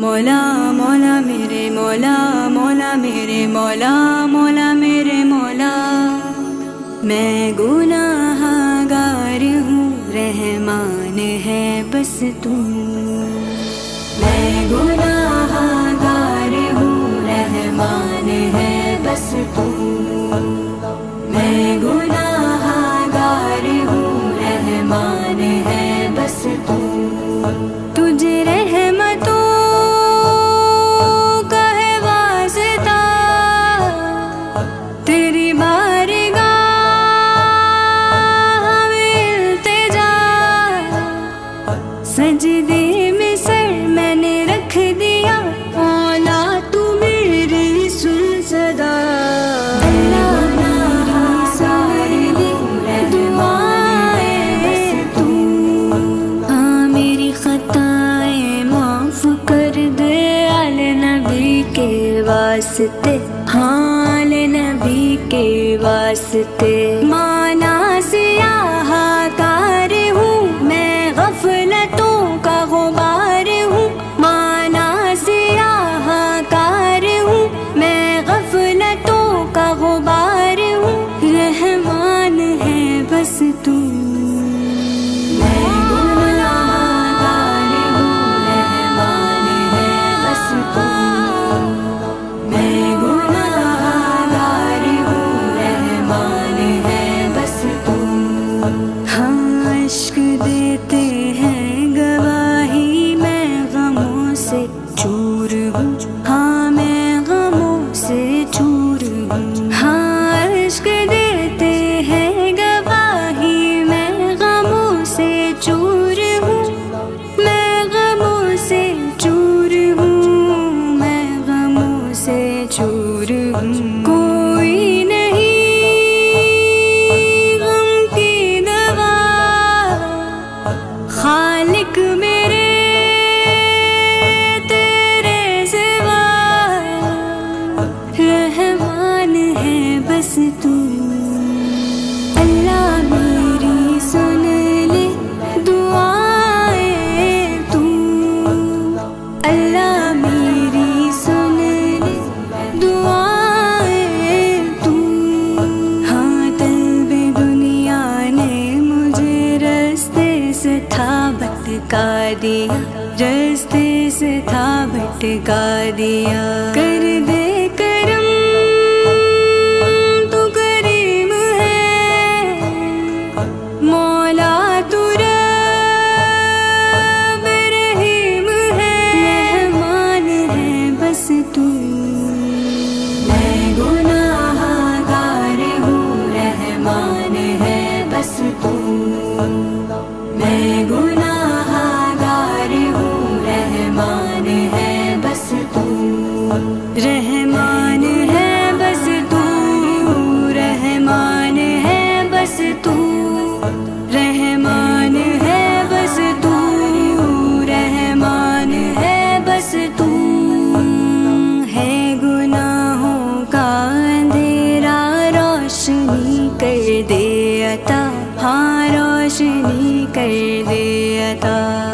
मला मे मे मेरे मोला मोला मेरे मोला। मैं गुनाहगार हूँ रहमान है बस तू। मैं गुना वास्ते। हाल नबी के सते बस तू। अल्लाह मेरी सुन ले, दुआए तू। अल्लाह मेरी सुन ले, दुआए तू। हाँ तलबे दुनिया ने मुझे रस्ते से था भटका दिया, रस्ते से था भटका दिया। कर दे 美姑娘 यत्